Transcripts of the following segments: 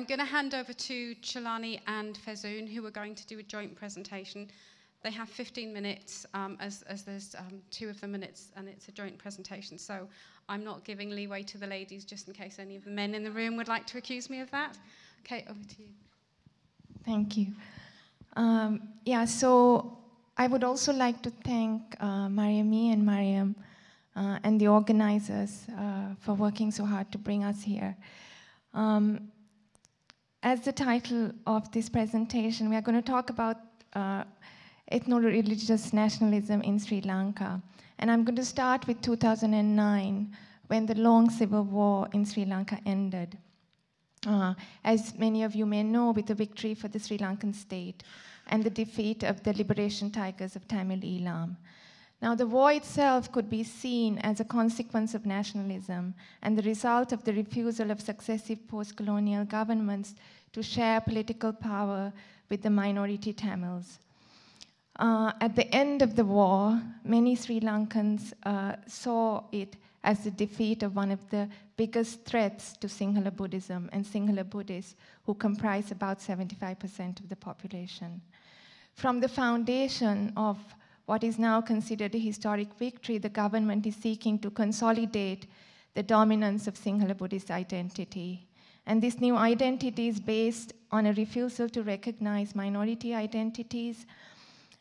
I'm going to hand over to Chulani and Faizun, who are going to do a joint presentation. They have 15 minutes, um, as, as there's um, two of the minutes, and it's a joint presentation. So I'm not giving leeway to the ladies just in case any of the men in the room would like to accuse me of that. Okay, over to you. Thank you. Um, yeah, so I would also like to thank uh, Mariami and Mariam uh, and the organizers uh, for working so hard to bring us here. Um, as the title of this presentation, we are going to talk about uh, ethno-religious nationalism in Sri Lanka. And I'm going to start with 2009, when the long civil war in Sri Lanka ended. Uh, as many of you may know, with the victory for the Sri Lankan state and the defeat of the liberation tigers of Tamil Eelam. Now, the war itself could be seen as a consequence of nationalism and the result of the refusal of successive post colonial governments to share political power with the minority Tamils. Uh, at the end of the war, many Sri Lankans uh, saw it as the defeat of one of the biggest threats to Sinhala Buddhism and Sinhala Buddhists, who comprise about 75% of the population. From the foundation of what is now considered a historic victory, the government is seeking to consolidate the dominance of Sinhala Buddhist identity. And this new identity is based on a refusal to recognize minority identities.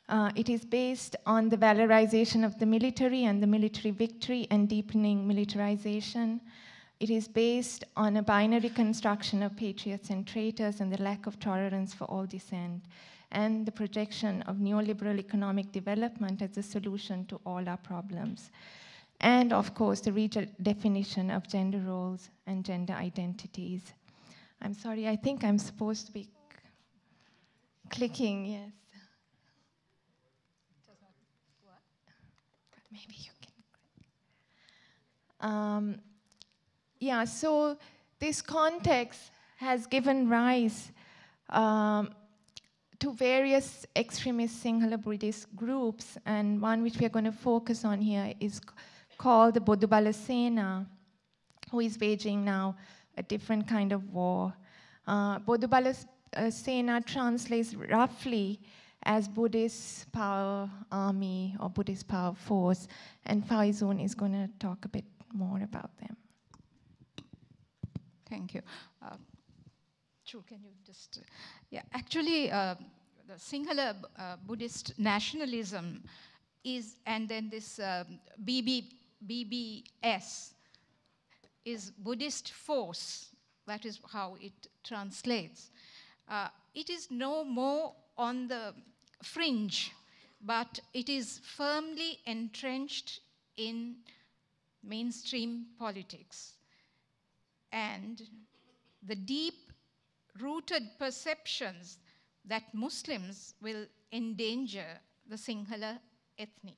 Uh, it is based on the valorization of the military and the military victory and deepening militarization. It is based on a binary construction of patriots and traitors and the lack of tolerance for all dissent and the projection of neoliberal economic development as a solution to all our problems. And of course, the redefinition of gender roles and gender identities. I'm sorry, I think I'm supposed to be clicking, yes. Maybe you can. Um, yeah, so this context has given rise um, to various extremist Sinhala Buddhist groups, and one which we are going to focus on here is called the Bodu Bala Sena, who is waging now a different kind of war. Uh, Bodu Bala uh, Sena translates roughly as Buddhist Power Army or Buddhist Power Force, and Faizun is going to talk a bit more about them. Thank you. Uh, can you just, uh, yeah, actually, uh, the Sinhala uh, Buddhist nationalism is, and then this um, BB, BBS is Buddhist force. That is how it translates. Uh, it is no more on the fringe, but it is firmly entrenched in mainstream politics. And the deep rooted perceptions that Muslims will endanger the Sinhala ethnic.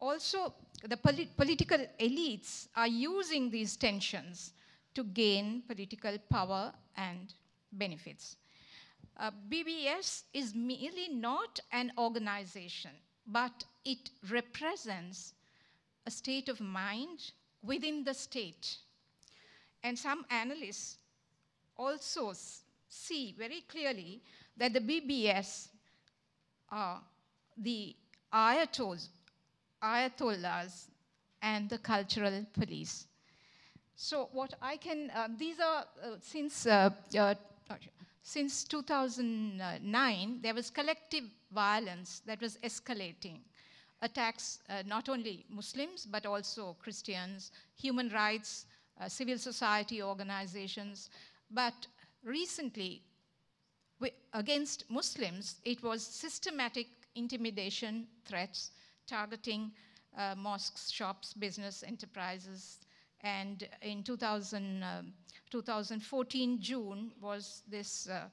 Also, the polit political elites are using these tensions to gain political power and benefits. Uh, BBS is merely not an organization, but it represents a state of mind within the state. And some analysts also see very clearly that the BBS are the ayatollahs, ayatollahs and the cultural police. So what I can, uh, these are, uh, since, uh, uh since 2009, there was collective violence that was escalating. Attacks uh, not only Muslims, but also Christians, human rights, uh, civil society organizations, but recently, against Muslims, it was systematic intimidation, threats, targeting uh, mosques, shops, business enterprises. And in 2000, uh, 2014, June, was this uh,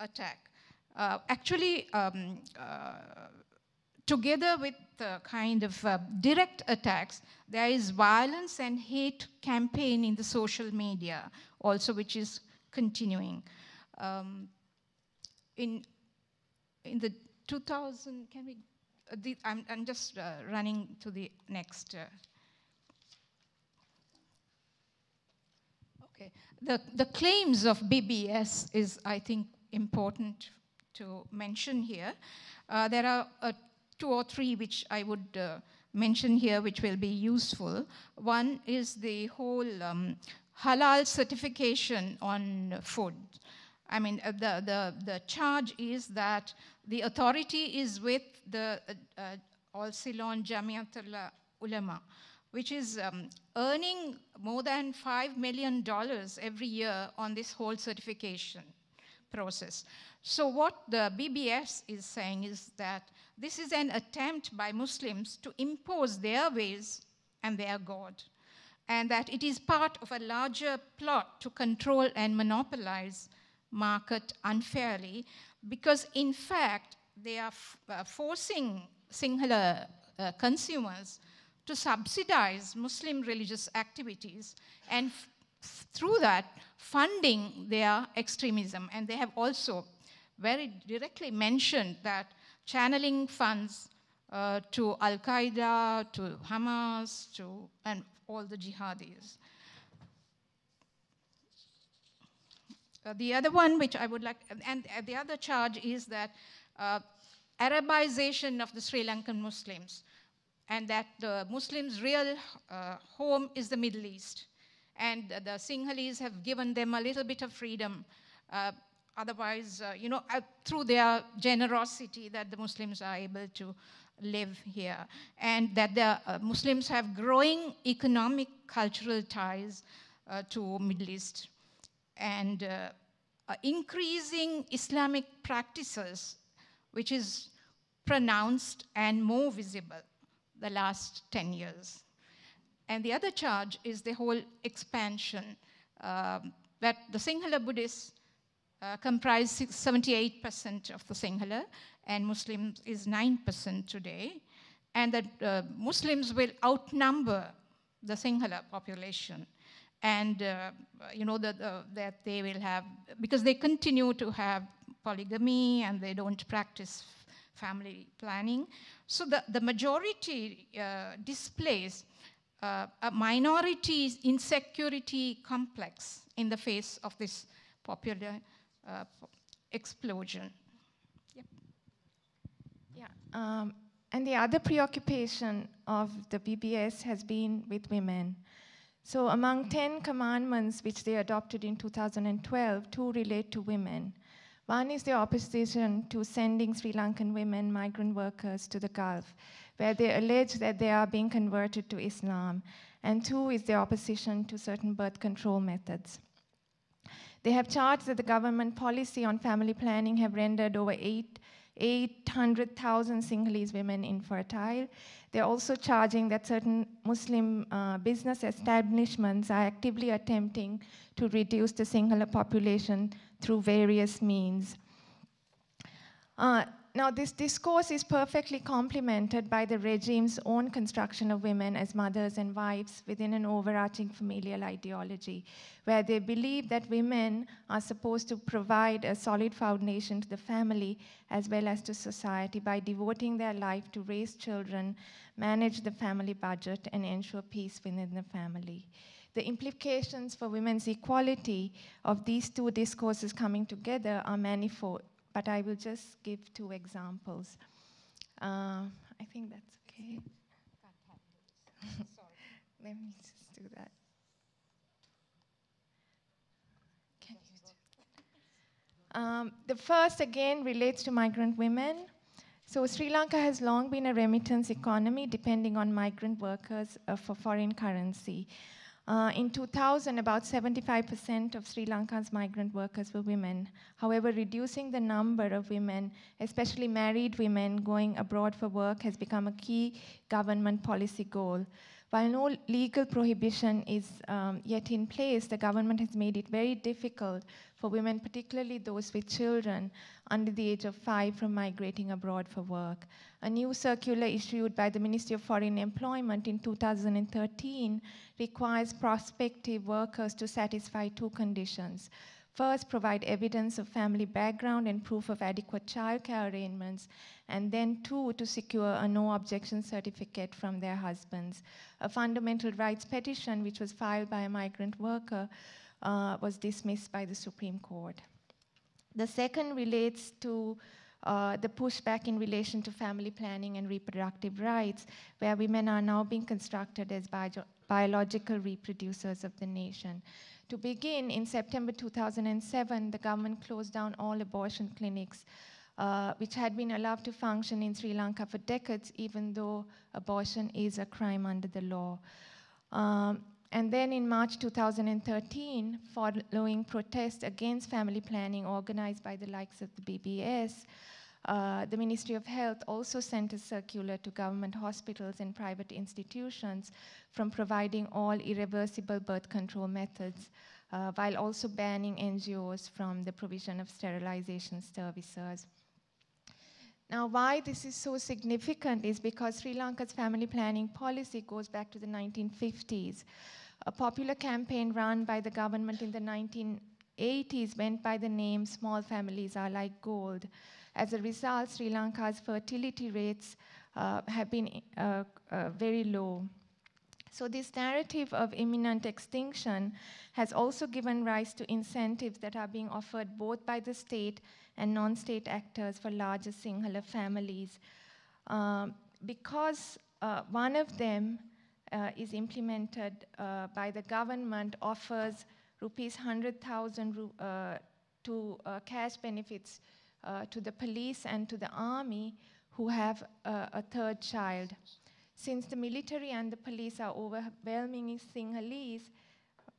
attack. Uh, actually, um, uh, together with the kind of uh, direct attacks, there is violence and hate campaign in the social media also, which is continuing. Um, in, in the 2000, can we, the, I'm, I'm just uh, running to the next. Uh, Okay. The, the claims of BBS is, I think, important to mention here. Uh, there are uh, two or three which I would uh, mention here which will be useful. One is the whole um, halal certification on food. I mean, uh, the, the, the charge is that the authority is with the uh, uh, All Ceylon Jamiatul Ulama, which is um, earning more than $5 million every year on this whole certification process. So what the BBS is saying is that this is an attempt by Muslims to impose their ways and their God, and that it is part of a larger plot to control and monopolize market unfairly, because in fact, they are uh, forcing Sinhala uh, consumers to subsidize Muslim religious activities and through that funding their extremism. And they have also very directly mentioned that channeling funds uh, to Al Qaeda, to Hamas, to and all the jihadis. The other one, which I would like, and uh, the other charge is that uh, Arabization of the Sri Lankan Muslims, and that the Muslims' real uh, home is the Middle East. And the Sinhalese have given them a little bit of freedom. Uh, otherwise, uh, you know, through their generosity that the Muslims are able to live here. And that the Muslims have growing economic, cultural ties to Middle East and uh, uh, increasing Islamic practices, which is pronounced and more visible the last 10 years. And the other charge is the whole expansion um, that the Sinhala Buddhists uh, comprise 78% of the Sinhala, and Muslims is 9% today, and that uh, Muslims will outnumber the Sinhala population and uh, you know that, uh, that they will have because they continue to have polygamy and they don't practice family planning. So the, the majority uh, displays uh, a minority insecurity complex in the face of this popular uh, explosion. Yep. yeah um, and the other preoccupation of the bbs has been with women so, among 10 commandments which they adopted in 2012, two relate to women. One is the opposition to sending Sri Lankan women, migrant workers, to the Gulf, where they allege that they are being converted to Islam. And two is the opposition to certain birth control methods. They have charged that the government policy on family planning have rendered over eight 800,000 Sinhalese women infertile. They're also charging that certain Muslim uh, business establishments are actively attempting to reduce the Sinhala population through various means. Uh, now, this discourse is perfectly complemented by the regime's own construction of women as mothers and wives within an overarching familial ideology, where they believe that women are supposed to provide a solid foundation to the family as well as to society by devoting their life to raise children, manage the family budget, and ensure peace within the family. The implications for women's equality of these two discourses coming together are manifold but I will just give two examples. Uh, I think that's okay. Let me just do that. Can you do um, the first, again, relates to migrant women. So Sri Lanka has long been a remittance economy depending on migrant workers uh, for foreign currency. Uh, in 2000, about 75% of Sri Lanka's migrant workers were women. However, reducing the number of women, especially married women, going abroad for work has become a key government policy goal. While no legal prohibition is um, yet in place, the government has made it very difficult for women, particularly those with children under the age of five, from migrating abroad for work. A new circular issued by the Ministry of Foreign Employment in 2013 requires prospective workers to satisfy two conditions. First, provide evidence of family background and proof of adequate childcare arrangements, and then two, to secure a no objection certificate from their husbands. A fundamental rights petition, which was filed by a migrant worker, uh, was dismissed by the Supreme Court. The second relates to uh, the pushback in relation to family planning and reproductive rights, where women are now being constructed as bio- biological reproducers of the nation. To begin, in September 2007, the government closed down all abortion clinics, uh, which had been allowed to function in Sri Lanka for decades, even though abortion is a crime under the law. Um, and then in March 2013, following protests against family planning organized by the likes of the BBS, uh, the Ministry of Health also sent a circular to government hospitals and private institutions from providing all irreversible birth control methods, uh, while also banning NGOs from the provision of sterilization services. Now, why this is so significant is because Sri Lanka's family planning policy goes back to the 1950s. A popular campaign run by the government in the 1980s went by the name Small Families Are Like Gold. As a result, Sri Lanka's fertility rates uh, have been uh, uh, very low. So, this narrative of imminent extinction has also given rise to incentives that are being offered both by the state and non state actors for larger Sinhala families. Um, because uh, one of them uh, is implemented uh, by the government, offers rupees 100,000 uh, to uh, cash benefits uh, to the police and to the army who have a third child. Since the military and the police are overwhelmingly Sinhalese,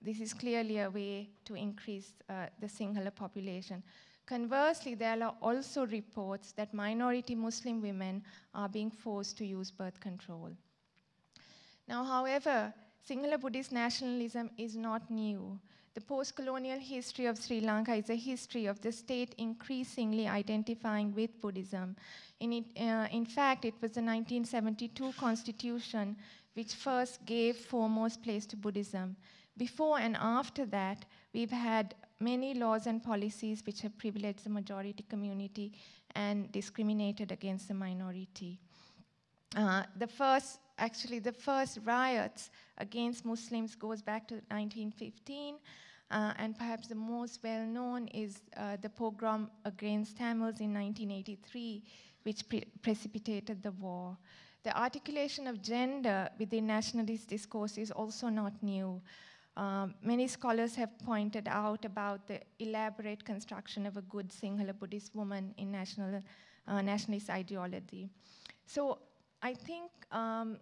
this is clearly a way to increase uh, the Sinhala population. Conversely, there are also reports that minority Muslim women are being forced to use birth control. Now, however, Sinhala Buddhist nationalism is not new. The post colonial history of Sri Lanka is a history of the state increasingly identifying with Buddhism. In, it, uh, in fact, it was the 1972 constitution which first gave foremost place to Buddhism. Before and after that, we've had many laws and policies which have privileged the majority community and discriminated against the minority. Uh, the first, actually, the first riots against Muslims goes back to 1915. Uh, and perhaps the most well known is uh, the pogrom against Tamils in 1983, which pre- precipitated the war. The articulation of gender within nationalist discourse is also not new. Um, many scholars have pointed out about the elaborate construction of a good Sinhala Buddhist woman in national, uh, nationalist ideology. So I think um,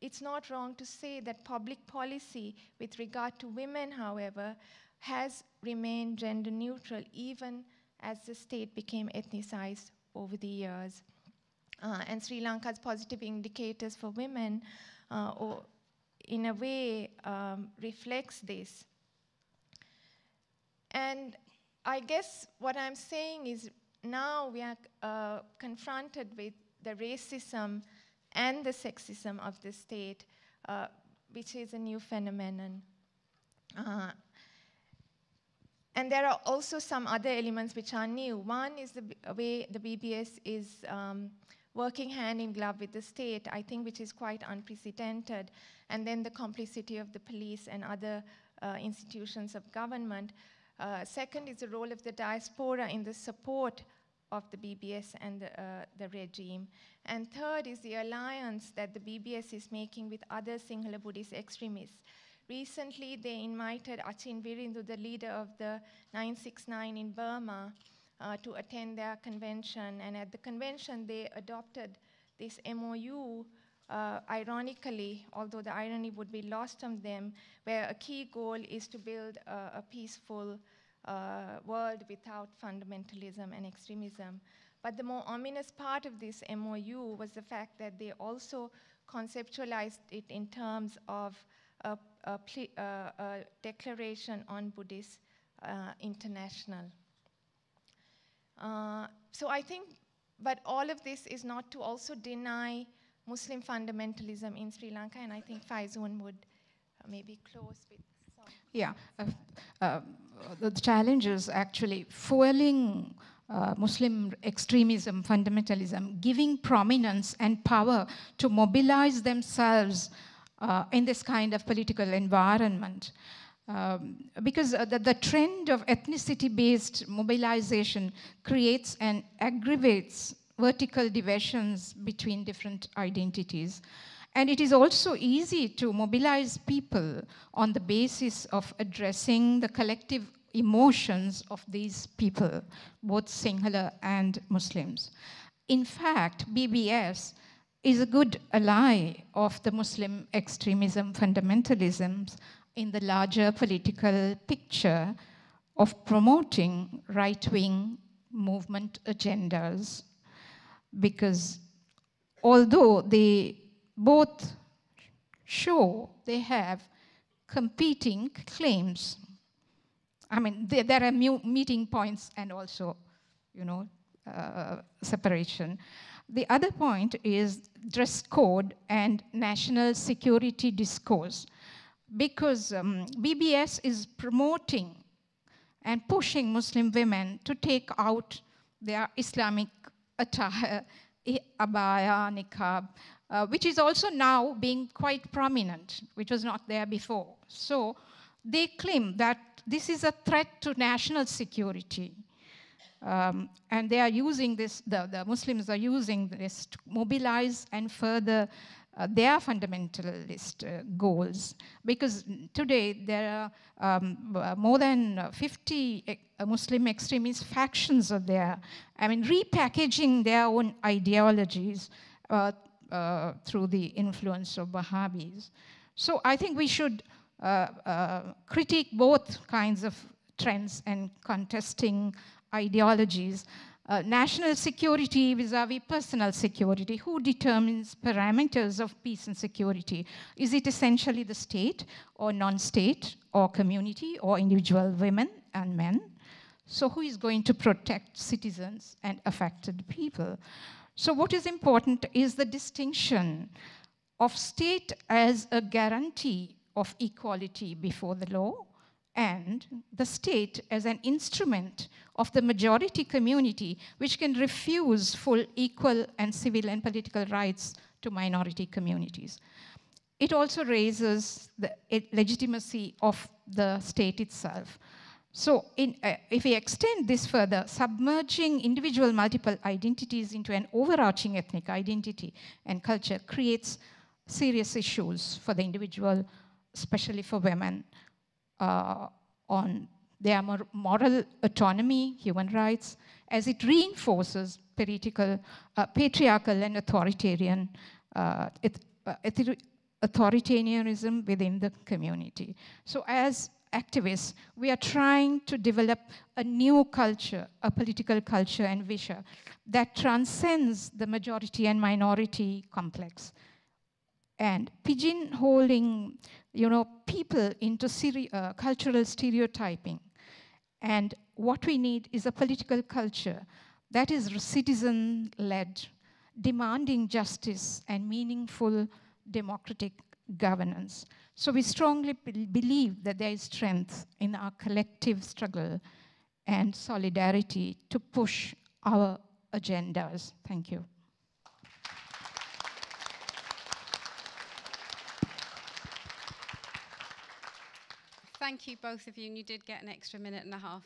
it's not wrong to say that public policy with regard to women, however, has remained gender neutral even as the state became ethnicized over the years. Uh, and Sri Lanka's positive indicators for women, uh, or in a way, um, reflects this. And I guess what I'm saying is now we are uh, confronted with the racism and the sexism of the state, uh, which is a new phenomenon. Uh, and there are also some other elements which are new. One is the way the BBS is um, working hand in glove with the state, I think, which is quite unprecedented. And then the complicity of the police and other uh, institutions of government. Uh, second is the role of the diaspora in the support of the BBS and the, uh, the, regime. And third is the alliance that the BBS is making with other Sinhala Buddhist extremists. Recently, they invited Ashin Wirathu, the leader of the 969 in Burma, uh, to attend their convention. And at the convention, they adopted this MOU, uh, ironically, although the irony would be lost on them, where a key goal is to build a peaceful uh, world without fundamentalism and extremism. But the more ominous part of this MOU was the fact that they also conceptualized it in terms of a, a, a declaration on Buddhist uh, international. Uh, so I think, but all of this is not to also deny Muslim fundamentalism in Sri Lanka, and I think Faizun would uh, maybe close with. Yeah, uh, uh, the challenge is actually fueling uh, Muslim extremism, fundamentalism, giving prominence and power to mobilize themselves uh, in this kind of political environment. um, because uh, the, the trend of ethnicity-based mobilization creates and aggravates vertical divisions between different identities. And it is also easy to mobilize people on the basis of addressing the collective emotions of these people, both Sinhala and Muslims. In fact, BBS is a good ally of the Muslim extremism fundamentalisms in the larger political picture of promoting right wing movement agendas. Because although they both show they have competing claims, I mean, there, are meeting points and also, you know, uh, separation. The other point is dress code and national security discourse because um, BBS is promoting and pushing Muslim women to take out their Islamic attire, abaya, niqab, uh, which is also now being quite prominent, which was not there before. So they claim that this is a threat to national security. Um, and they are using this, the, the Muslims are using this to mobilize and further uh, their fundamentalist uh, goals. Because today there are um, uh, more than 50 uh, Muslim extremist factions are there. I mean, repackaging their own ideologies uh, uh, through the influence of Wahhabis. So I think we should critique both kinds of trends and contesting ideologies uh, national security vis-a-vis personal security. Who determines parameters of peace and security? Is it essentially the state or non-state or community or individual women and men? So who is going to protect citizens and affected people? So what is important is the distinction of state as a guarantee of equality before the law and the state as an instrument of the majority community which can refuse full equal and civil and political rights to minority communities. It also raises the legitimacy of the state itself. So in, uh, if we extend this further, submerging individual multiple identities into an overarching ethnic identity and culture creates serious issues for the individual, especially for women, uh, on their moral autonomy, human rights, as it reinforces political, uh, patriarchal and authoritarian uh, uh authoritarianism within the community. So as activists, we are trying to develop a new culture, a political culture and vision that transcends the majority and minority complex. And pigeonholing you know, people into uh, cultural stereotyping. And what we need is a political culture that is citizen-led, demanding justice and meaningful democratic governance. So we strongly believe that there is strength in our collective struggle and solidarity to push our agendas. Thank you. thank you both of you, and you did get an extra minute and a half.